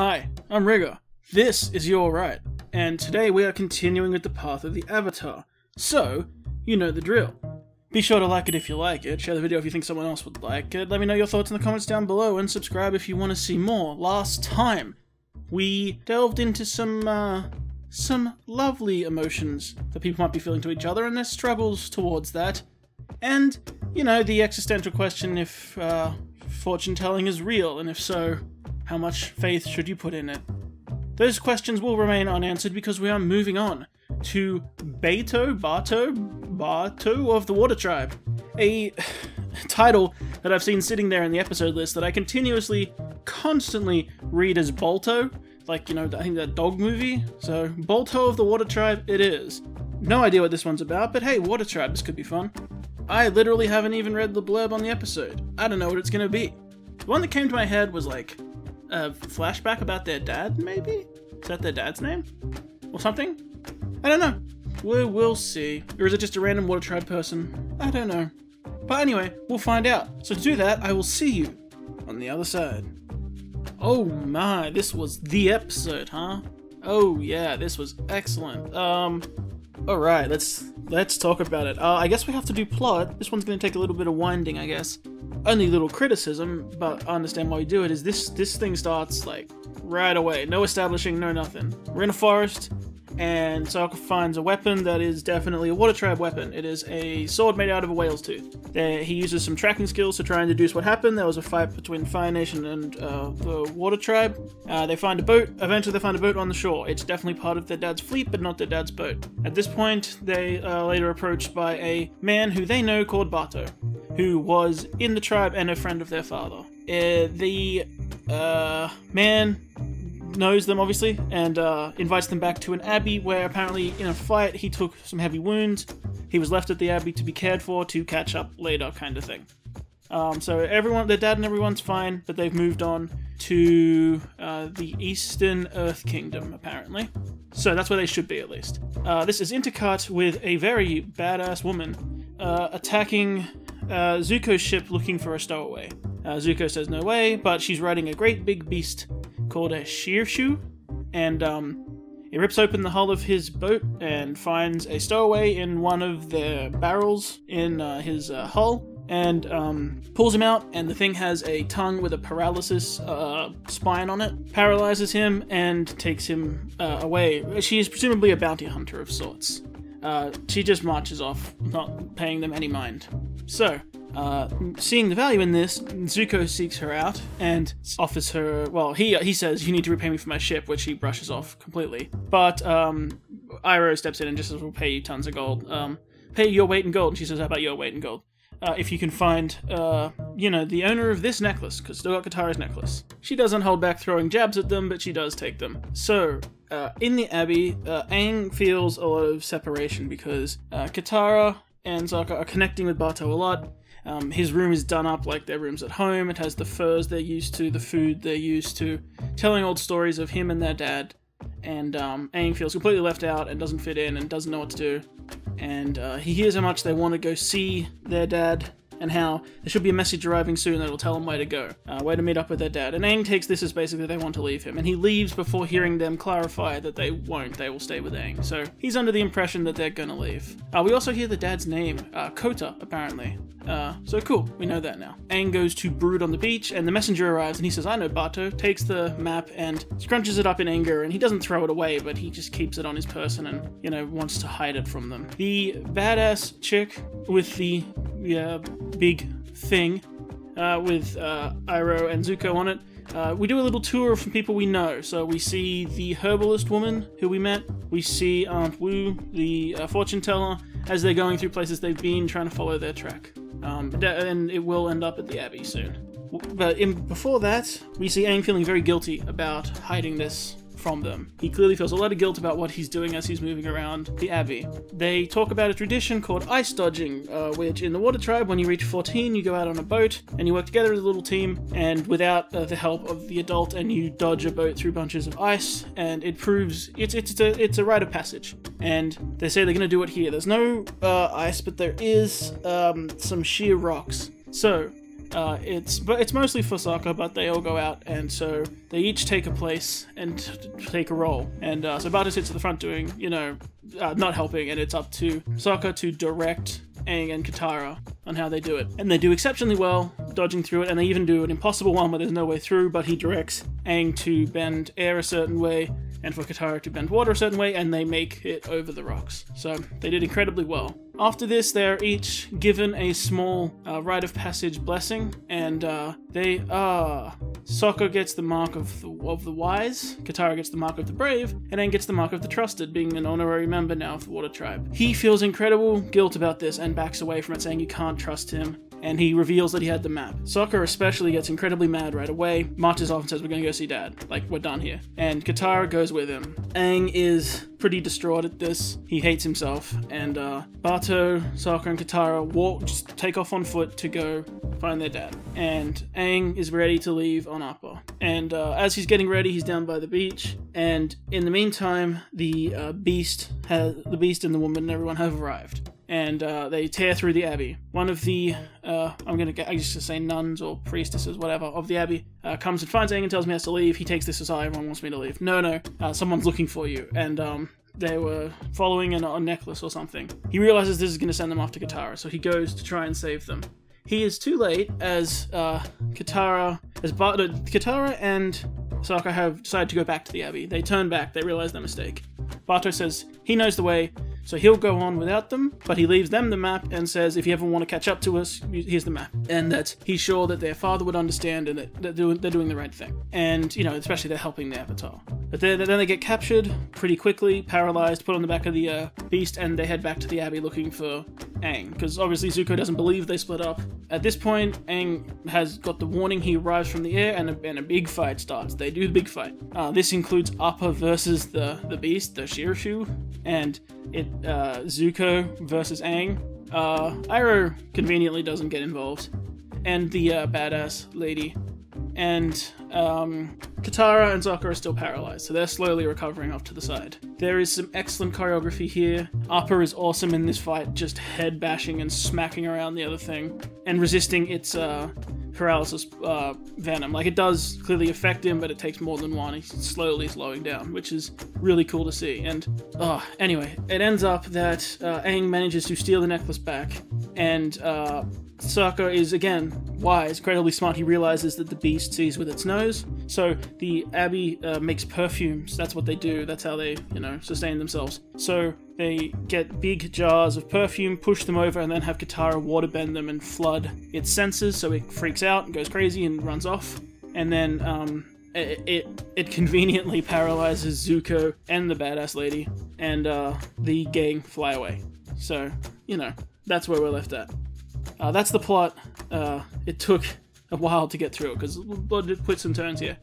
Hi, I'm Rigger. This is You All Write, and today we are continuing with the path of the Avatar. So, you know the drill. Be sure to like it if you like it, share the video if you think someone else would like it, let me know your thoughts in the comments down below, and subscribe if you want to see more. Last time, we delved into some, uh, some lovely emotions that people might be feeling to each other and their struggles towards that. And, you know, the existential question if, uh, fortune telling is real, and if so, how much faith should you put in it? Those questions will remain unanswered because we are moving on to Beto, Bato, Bato of the Water Tribe. A title that I've seen sitting there in the episode list that I continuously, constantly read as Balto, like, you know, I think that dog movie. So, Balto of the Water Tribe, it is. No idea what this one's about, but hey, Water Tribe, this could be fun. I literally haven't even read the blurb on the episode. I don't know what it's gonna be. The one that came to my head was like a flashback about their dad, maybe? Is that their dad's name? Or something? I don't know. We will see. Or is it just a random Water Tribe person? I don't know. But anyway, we'll find out. So to do that, I will see you on the other side. Oh my, this was the episode, huh? Oh yeah, this was excellent. Um, all right, let's let's talk about it. Uh, I guess we have to do plot. This one's to take a little bit of winding, I guess. Only little criticism, but I understand why we do it. Is this this thing starts like right away? No establishing, no nothing. We're in a forest and Sokka finds a weapon that is definitely a Water Tribe weapon. It is a sword made out of a whale's tooth. There, he uses some tracking skills to try and deduce what happened. There was a fight between Fire Nation and uh, the Water Tribe. Uh, they find a boat. Eventually, they find a boat on the shore. It's definitely part of their dad's fleet, but not their dad's boat. At this point, they are later approached by a man who they know called Bato, who was in the tribe and a friend of their father. Uh, the uh, man knows them obviously and uh, invites them back to an abbey where apparently in a fight he took some heavy wounds. He was left at the abbey to be cared for to catch up later, kind of thing. Um, so everyone, their dad and everyone's fine, but they've moved on to uh, the Eastern Earth Kingdom apparently. So that's where they should be at least. Uh, this is intercut with a very badass woman uh, attacking uh, Zuko's ship looking for a stowaway. Uh, Zuko says no way, but she's riding a great big beast called a Shirshu, and um, it rips open the hull of his boat and finds a stowaway in one of the barrels in uh, his uh, hull and um, pulls him out. And the thing has a tongue with a paralysis uh, spine on it, paralyzes him, and takes him uh, away. She is presumably a bounty hunter of sorts. Uh, she just marches off, not paying them any mind. So, uh, seeing the value in this, Zuko seeks her out and offers her. Well, he he says, "You need to repay me for my ship," which he brushes off completely. But um, Iroh steps in and just says, "We'll pay you tons of gold. Um, pay your weight in gold." And she says, "How about your weight in gold?" Uh, if you can find, uh, you know, the owner of this necklace, because still got Katara's necklace. She doesn't hold back throwing jabs at them, but she does take them. So, uh, in the Abbey, uh, Aang feels a lot of separation because uh, Katara and Sokka are connecting with Bato a lot. Um, his room is done up like their rooms at home. It has the furs they're used to, the food they're used to, telling old stories of him and their dad. And um, Aang feels completely left out and doesn't fit in and doesn't know what to do. And uh, he hears how much they want to go see their dad and how there should be a message arriving soon that'll tell them where to go, uh, where to meet up with their dad. And Aang takes this as basically they want to leave him, and he leaves before hearing them clarify that they won't, they will stay with Aang. So he's under the impression that they're gonna leave. Uh, we also hear the dad's name, uh, Kota, apparently. Uh, so cool, we know that now. Aang goes to brood on the beach, and the messenger arrives, and he says, I know Bato, takes the map and scrunches it up in anger, and he doesn't throw it away, but he just keeps it on his person and, you know, wants to hide it from them. The badass chick with the yeah, big thing uh, with uh, Iroh and Zuko on it. Uh, we do a little tour from people we know. So we see the herbalist woman who we met. We see Aunt Wu, the uh, fortune teller, as they're going through places they've been, trying to follow their track. Um, and it will end up at the Abbey soon. But in, before that, we see Aang feeling very guilty about hiding this from them. He clearly feels a lot of guilt about what he's doing as he's moving around the Abbey. They talk about a tradition called ice dodging, uh, which in the Water Tribe, when you reach 14, you go out on a boat and you work together as a little team, and without uh, the help of the adult, and you dodge a boat through bunches of ice, and it proves it's it's a it's a rite of passage. And they say they're going to do it here. There's no uh, ice, but there is um, some sheer rocks. So uh, it's but it's mostly for Sokka, but they all go out, and so they each take a place and take a role. And uh, so Bato sits at the front doing, you know, uh, not helping, and it's up to Sokka to direct Aang and Katara on how they do it. And they do exceptionally well, dodging through it, and they even do an impossible one where there's no way through, but he directs Aang to bend air a certain way and for Katara to bend water a certain way, and they make it over the rocks. So they did incredibly well. After this, they're each given a small uh, rite of passage blessing, and uh, they uh Sokka gets the mark of the, of the wise, Katara gets the mark of the brave, and Aang gets the mark of the trusted, being an honorary member now of the Water Tribe. He feels incredible guilt about this and backs away from it, saying you can't trust him and he reveals that he had the map. Sokka especially gets incredibly mad right away, marches off and says, We're gonna go see dad. Like, we're done here. And Katara goes with him. Aang is pretty distraught at this. He hates himself. And uh, Bato, Sokka, and Katara walk, just take off on foot to go find their dad. And Aang is ready to leave on Appa. And uh, as he's getting ready, he's down by the beach. And in the meantime, the uh, beast has the beast and the woman and everyone have arrived and uh, they tear through the abbey. One of the, uh, I'm gonna get, I used to say nuns or priestesses, whatever, of the abbey uh, comes and finds Aang and tells me he has to leave. He takes this as, everyone wants me to leave. No, no, uh, someone's looking for you, and um, they were following an, a necklace or something. He realizes this is gonna send them off to Katara, so he goes to try and save them. He is too late as uh, Katara, as Katara and Sokka have decided to go back to the abbey. They turn back. They realize their mistake. Bato says he knows the way, so he'll go on without them, but he leaves them the map and says, if you ever want to catch up to us, here's the map. And that he's sure that their father would understand and that they're doing, the right thing. And, you know, especially they're helping the Avatar. But then they get captured pretty quickly, paralyzed, put on the back of the uh, beast, and they head back to the Abbey looking for Aang. Because obviously Zuko doesn't believe they split up. At this point, Aang has got the warning. He arrives from the air, and a, and a big fight starts. They do the big fight. Uh, this includes Appa versus the, the beast, the Shirashu, and it uh, Zuko versus Aang. Uh, Iroh conveniently doesn't get involved, and the uh, badass lady, and um, Katara and Sokka are still paralyzed, so they're slowly recovering off to the side. There is some excellent choreography here. Appa is awesome in this fight, just head bashing and smacking around the other thing, and resisting its uh, paralysis uh, venom. Like it does clearly affect him, but it takes more than one. He's slowly slowing down, which is really cool to see. And uh, anyway, it ends up that uh, Aang manages to steal the necklace back, and Sokka is again wise, incredibly smart. He realizes that the beast sees with its nose. So the abbey uh, makes perfumes. That's what they do. That's how they, you know, sustain themselves. So they get big jars of perfume, push them over, and then have Katara waterbend them and flood its senses, so it freaks out and goes crazy and runs off. And then um, it, it, it conveniently paralyzes Zuko and the badass lady, and uh, the gang fly away. So you know that's where we're left at. Uh, that's the plot. Uh, it took a while to get through it because it put some turns here.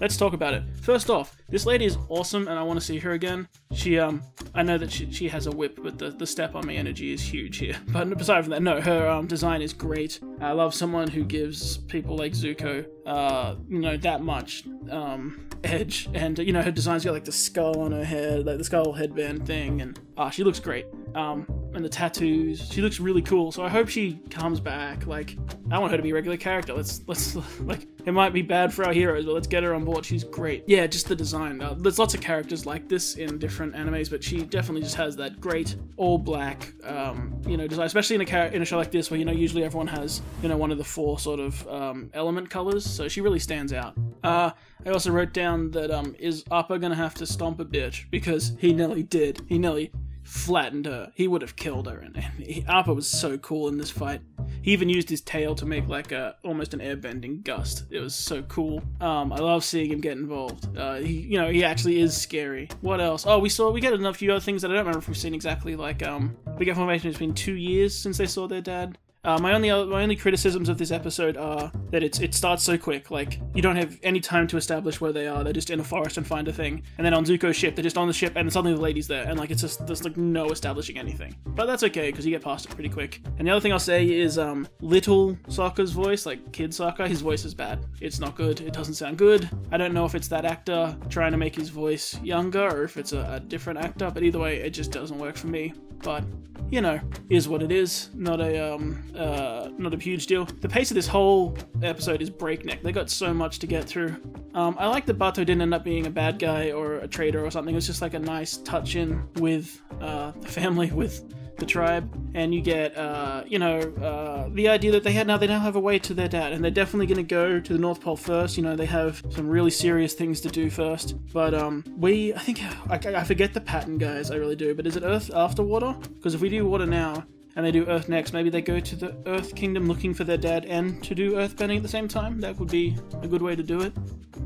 Let's talk about it. First off, this lady is awesome and I want to see her again. She, um, I know that she, she has a whip, but the, the step on me energy is huge here. But aside from that, no, her um, design is great. I love someone who gives people like Zuko, uh, you know, that much um, edge. And, you know, her design's got like the skull on her head, like the skull headband thing, and ah, she looks great. Um, and the tattoos. She looks really cool. So I hope she comes back. Like, I want her to be a regular character. Let's let's like it might be bad for our heroes, but let's get her on board. She's great. Yeah, just the design. Uh, there's lots of characters like this in different animes, but she definitely just has that great all black, um, you know, design. Especially in a in a show like this, where you know usually everyone has you know one of the four sort of um, element colors. So she really stands out. Uh, I also wrote down that um, is Appa gonna have to stomp a bitch because he nearly did. He nearly flattened her. He would have killed her, and, and he, Appa was so cool in this fight. He even used his tail to make like a almost an airbending gust. It was so cool. Um, I love seeing him get involved. Uh, he, you know, he actually is scary. What else? Oh, we saw we get enough few other things that I don't remember if we've seen exactly. Like um, we get information it's been two years since they saw their dad. Uh, my only my only criticisms of this episode are that it's it starts so quick. Like you don't have any time to establish where they are. They're just in a forest and find a thing, and then on Zuko's ship, they're just on the ship, and suddenly the lady's there, and like it's just there's like no establishing anything. But that's okay because you get past it pretty quick. And the other thing I'll say is um, little Sokka's voice, like kid Sokka, his voice is bad. It's not good. It doesn't sound good. I don't know if it's that actor trying to make his voice younger or if it's a, a different actor. But either way, it just doesn't work for me. But you know, is what it is. Not a um uh, not a huge deal. The pace of this whole episode is breakneck. They got so much to get through. Um, I like that Bato didn't end up being a bad guy or a traitor or something. It was just like a nice touch in with uh, the family, with the tribe, and you get, uh, you know, uh, the idea that they had now they now have a way to their dad, and they're definitely going to go to the North Pole first. You know, they have some really serious things to do first. But um, we, I think, I, I forget the pattern, guys. I really do. But is it Earth after water? Because if we do water now, and they do Earth next. Maybe they go to the Earth Kingdom looking for their dad and to do Earthbending at the same time. That would be a good way to do it.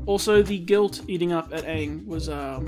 Also, the guilt eating up at Aang was um,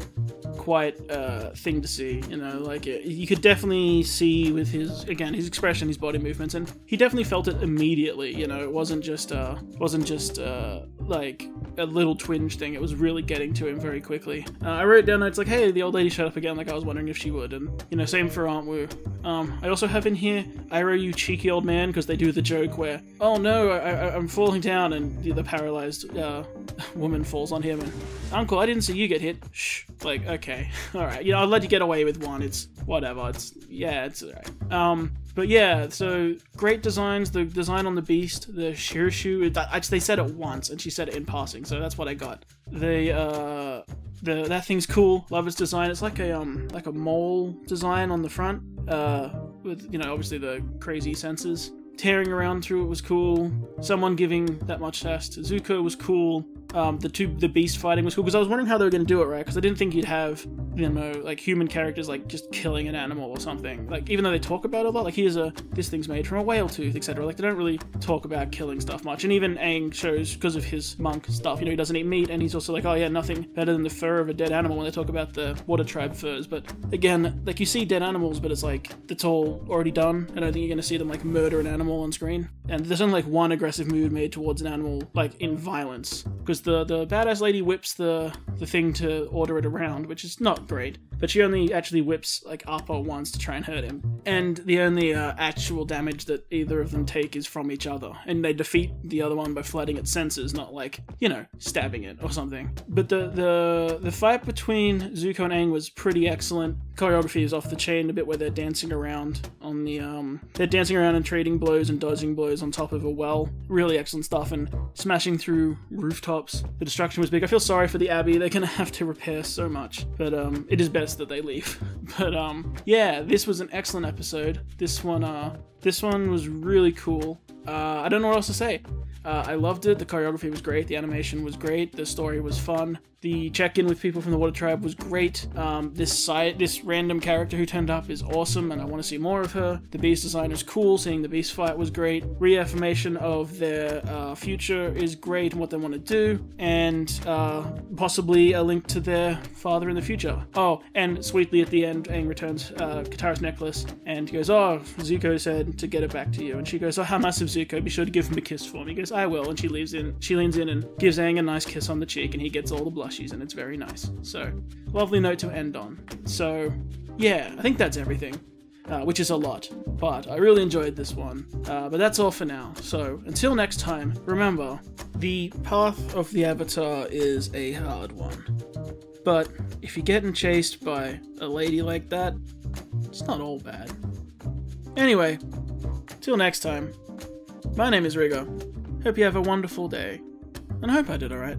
quite a thing to see. You know, like it, you could definitely see with his again his expression, his body movements, and he definitely felt it immediately. You know, it wasn't just uh, wasn't just uh, like a little twinge thing. It was really getting to him very quickly. Uh, I wrote down notes like, "Hey, the old lady showed up again." Like I was wondering if she would, and you know, same for Aunt Wu. Um, I also have in here, Iroh, you cheeky old man, because they do the joke where, "Oh no, I, am falling down," and the paralyzed uh, woman falls on him, and Uncle, I didn't see you get hit. Shh. Like, okay, all right. You know, I'll let you get away with one. It's whatever. It's yeah, it's alright. Um, but yeah, so great designs. The design on the beast, the Shirshu. That, they said it once, and she said it in passing, so that's what I got. The uh, the that thing's cool. Love its design. It's like a um like a mole design on the front. Uh, with you know obviously the crazy senses. Tearing around through it was cool. Someone giving that much test. To Zuko was cool um, the two the beast fighting was cool because I was wondering how they were going to do it right because I didn't think you'd have you know like human characters like just killing an animal or something. Like even though they talk about it a lot like here's a this thing's made from a whale tooth etc like they don't really talk about killing stuff much. And even Aang shows because of his monk stuff you know he doesn't eat meat and he's also like oh yeah nothing better than the fur of a dead animal when they talk about the water tribe furs. But again like you see dead animals but it's like it's all already done. I don't think you're going to see them like murder an animal on screen. And there's only like one aggressive move made towards an animal like in violence. Because the the badass lady whips the the thing to order it around, which is not great but she only actually whips like Appa once to try and hurt him. And the only uh, actual damage that either of them take is from each other, and they defeat the other one by flooding its senses, not like you know stabbing it or something. But the the the fight between Zuko and Aang was pretty excellent. Choreography is off the chain a bit where they're dancing around on the um they're dancing around and trading blows and dodging blows on top of a well. Really excellent stuff and smashing through rooftops. The destruction was big. I feel sorry for the Abbey. They're gonna have to repair so much, but um it is best that they leave. But um, yeah, this was an excellent episode. This one, uh, this one was really cool. Uh, I don't know what else to say. Uh, I loved it. The choreography was great. The animation was great. The story was fun. The check-in with people from the Water Tribe was great. Um, this side, this random character who turned up is awesome, and I want to see more of her. The beast design is cool. Seeing the beast fight was great. Reaffirmation of their uh, future is great and what they want to do, and uh, possibly a link to their father in the future. Oh, and sweetly at the end, Aang returns uh, Katara's necklace and goes, "Oh, Zuko said to get it back to you," and she goes, "Oh, how massive, Zuko? Be sure to give him a kiss for me." He goes, "I will," and she leaves in. She leans in and gives Aang a nice kiss on the cheek, and he gets all the blushes, and it's very nice. So, lovely note to end on. So, yeah, I think that's everything. Uh, which is a lot, but I really enjoyed this one. Uh, but that's all for now. So until next time, remember the path of the Avatar is a hard one. But if you're getting chased by a lady like that, it's not all bad. Anyway, till next time, my name is Rigger. Hope you have a wonderful day, and I hope I did alright.